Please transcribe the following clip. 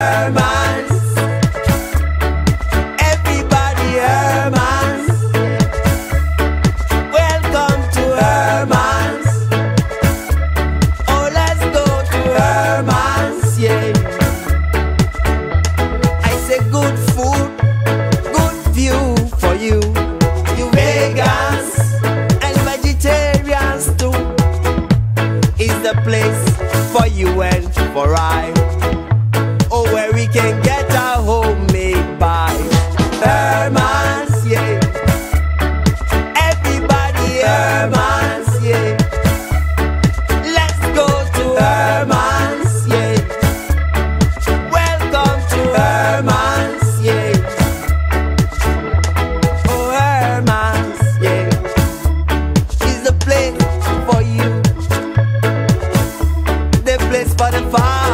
Herman's. Everybody Herman's. Welcome to Herman's. Oh, let's go to Herman's, yeah. I say good food, good view for you. You vegans and vegetarians too. Is the place for you and for I where we can get our homemade pie. Herman's, yeah. Everybody, Herman's, yeah. Let's go to Herman's, yeah. Welcome to Herman's, yeah. Oh, Herman's, yeah. Is the place for you, the place for the fire.